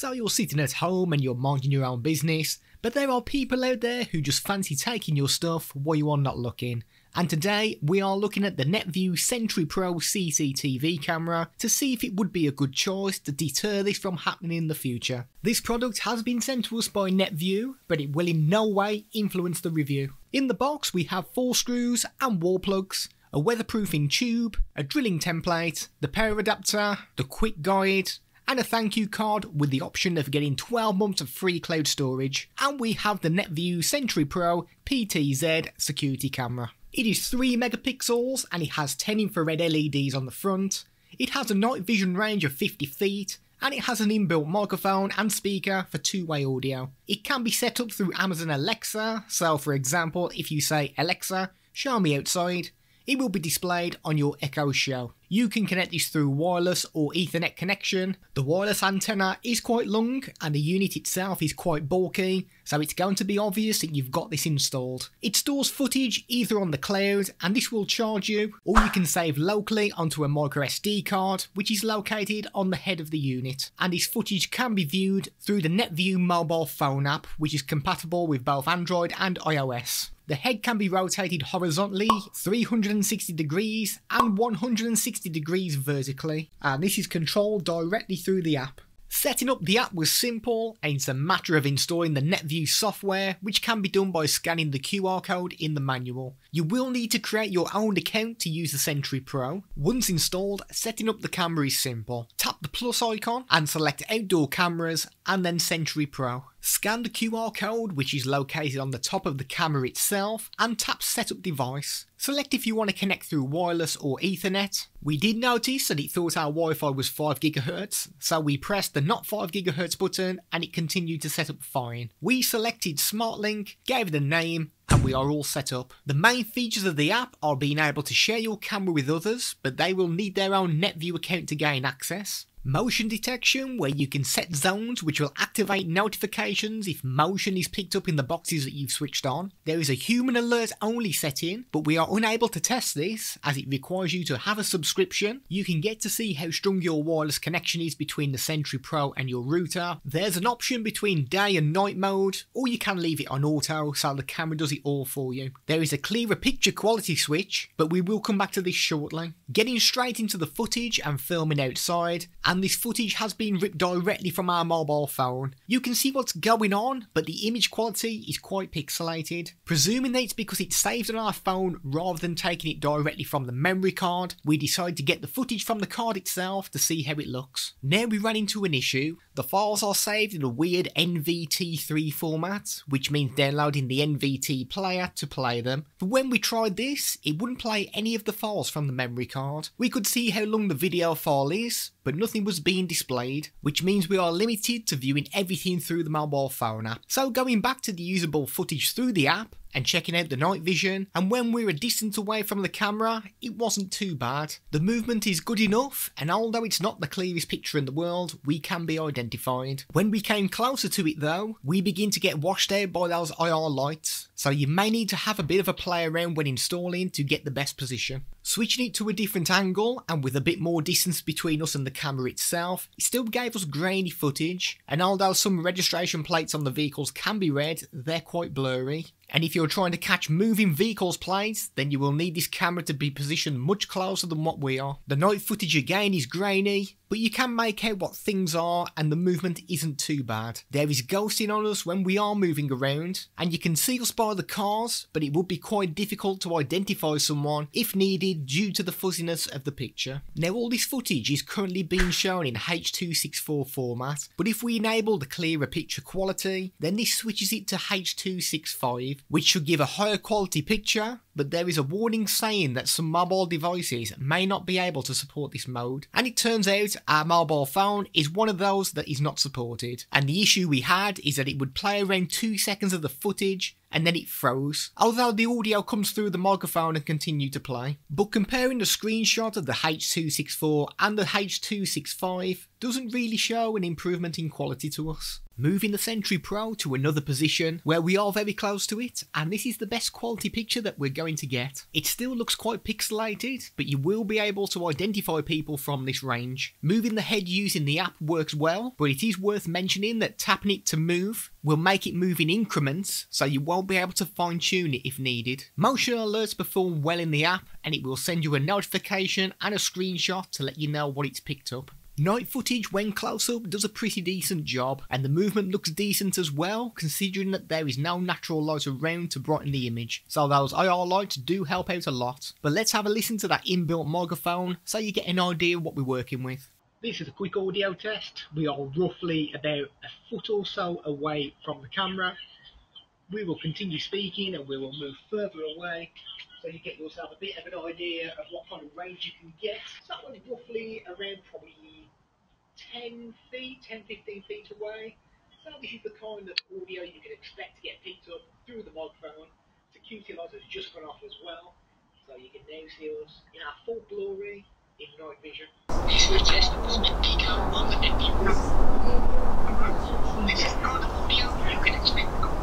So you're sitting at home and you're minding your own business, but there are people out there who just fancy taking your stuff while you are not looking. And today we are looking at the Netvue Sentry Pro CCTV camera to see if it would be a good choice to deter this from happening in the future. This product has been sent to us by Netvue, but it will in no way influence the review. In the box we have four screws and wall plugs, a weatherproofing tube, a drilling template, the power adapter, the quick guide, and a thank you card with the option of getting 12 months of free cloud storage. And we have the Netvue Sentry Pro PTZ security camera. It is 3 megapixels and it has 10 infrared LEDs on the front. It has a night vision range of 50 feet and it has an inbuilt microphone and speaker for two-way audio. It can be set up through Amazon Alexa, so for example if you say Alexa, show me outside, it will be displayed on your Echo Show. You can connect this through wireless or ethernet connection. The wireless antenna is quite long and the unit itself is quite bulky, so it's going to be obvious that you've got this installed. It stores footage either on the cloud and this will charge you, or you can save locally onto a microSD card which is located on the head of the unit. And this footage can be viewed through the Netvue mobile phone app which is compatible with both Android and iOS. The head can be rotated horizontally 360 degrees and 160 degrees vertically and this is controlled directly through the app. Setting up the app was simple and it's a matter of installing the Netvue software which can be done by scanning the QR code in the manual. You will need to create your own account to use the Sentry Pro. Once installed, setting up the camera is simple. Tap the plus icon and select outdoor cameras and then Sentry Pro. Scan the QR code which is located on the top of the camera itself and tap setup device. Select if you want to connect through wireless or ethernet. We did notice that it thought our Wi-Fi was 5GHz so we pressed the not 5GHz button and it continued to set up fine. We selected SmartLink, gave it a name and we are all set up. The main features of the app are being able to share your camera with others but they will need their own Netvue account to gain access. Motion detection, where you can set zones which will activate notifications if motion is picked up in the boxes that you've switched on. There is a human alert only setting, but we are unable to test this as it requires you to have a subscription. You can get to see how strong your wireless connection is between the Sentry Pro and your router. There's an option between day and night mode, or you can leave it on auto so the camera does it all for you. There is a clearer picture quality switch, but we will come back to this shortly. Getting straight into the footage and filming outside, and this footage has been ripped directly from our mobile phone. You can see what's going on, but the image quality is quite pixelated. Presuming that it's because it's saved on our phone rather than taking it directly from the memory card, we decided to get the footage from the card itself to see how it looks. Now we ran into an issue. The files are saved in a weird NVT3 format, which means downloading the NVT player to play them. But when we tried this, it wouldn't play any of the files from the memory card. We could see how long the video file is, but nothing was being displayed, which means we are limited to viewing everything through the mobile phone app. So going back to the usable footage through the app, and checking out the night vision, and when we were a distance away from the camera, it wasn't too bad. The movement is good enough, and although it's not the clearest picture in the world, we can be identified. When we came closer to it though, we begin to get washed out by those IR lights, so you may need to have a bit of a play around when installing to get the best position. Switching it to a different angle, and with a bit more distance between us and the camera itself, it still gave us grainy footage, and although some registration plates on the vehicles can be read, they're quite blurry. And if you're trying to catch moving vehicles plates, then you will need this camera to be positioned much closer than what we are. The night footage again is grainy, but you can make out what things are and the movement isn't too bad. There is ghosting on us when we are moving around, and you can see us by the cars, but it would be quite difficult to identify someone if needed due to the fuzziness of the picture. Now all this footage is currently being shown in H.264 format, but if we enable the clearer picture quality, then this switches it to H.265 which should give a higher quality picture, but there is a warning saying that some mobile devices may not be able to support this mode, and it turns out our mobile phone is one of those that is not supported. And the issue we had is that it would play around 2 seconds of the footage and then it froze, although the audio comes through the microphone and continue to play. But comparing the screenshot of the H264 and the H265 doesn't really show an improvement in quality to us. Moving the Sentry Pro to another position where we are very close to it, and this is the best quality picture that we're going to get. It still looks quite pixelated, but you will be able to identify people from this range. Moving the head using the app works well, but it is worth mentioning that tapping it to move will make it move in increments, so you won't be able to fine tune it if needed. Motion alerts perform well in the app, and it will send you a notification and a screenshot to let you know what it's picked up. Night footage when close up does a pretty decent job, and the movement looks decent as well, considering that there is no natural light around to brighten the image, so those IR lights do help out a lot. But let's have a listen to that inbuilt microphone so you get an idea what we're working with. This is a quick audio test. We are roughly about a foot or so away from the camera. We will continue speaking and we will move further away so you get yourself a bit of an idea of what kind of range you can get. So that was roughly around probably 10 feet, 10, 15 feet away. So this is the kind of audio you can expect to get picked up through the microphone. The QT light has just gone off as well, so you can now see us in our full glory in night vision. This test the on the This is audio you can expect.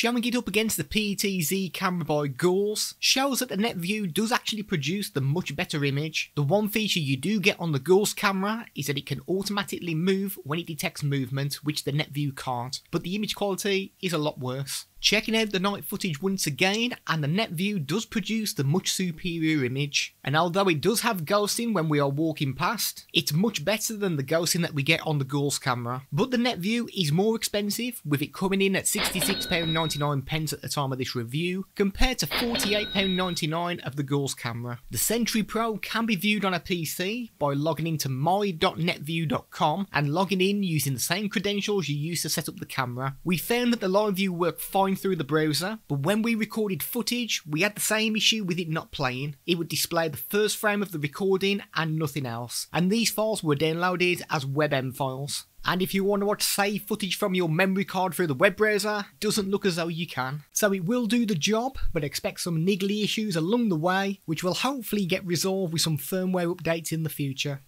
Showing it up against the PTZ camera by Goowls shows that the Netvue does actually produce the much better image. The one feature you do get on the Goowls camera is that it can automatically move when it detects movement, which the Netvue can't, but the image quality is a lot worse. Checking out the night footage once again, and the Netvue does produce the much superior image. And although it does have ghosting when we are walking past, it's much better than the ghosting that we get on the Goowls camera. But the Netvue is more expensive, with it coming in at £66.99 at the time of this review, compared to £48.99 of the Goowls camera. The Sentry Pro can be viewed on a PC by logging into my.netvue.com and logging in using the same credentials you use to set up the camera. We found that the live view worked fine through the browser, but when we recorded footage, we had the same issue with it not playing. It would display the first frame of the recording and nothing else, and these files were downloaded as WebM files. And if you want to watch save footage from your memory card through the web browser, doesn't look as though you can. So it will do the job, but expect some niggly issues along the way, which will hopefully get resolved with some firmware updates in the future.